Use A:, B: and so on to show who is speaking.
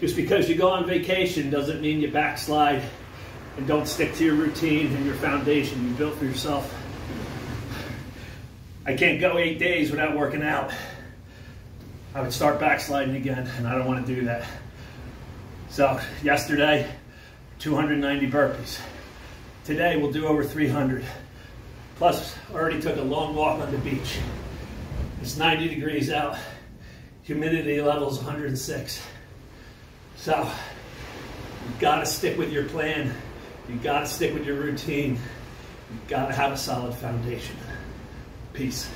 A: Just because you go on vacation doesn't mean you backslide and don't stick to your routine and your foundation you built for yourself. I can't go eight days without working out. I would start backsliding again, and I don't want to do that. So, yesterday, 290 burpees. Today, we'll do over 300. Plus, I already took a long walk on the beach. It's 90 degrees out. Humidity level is 106. So, you gotta stick with your plan. You gotta stick with your routine. You gotta have a solid foundation. Peace.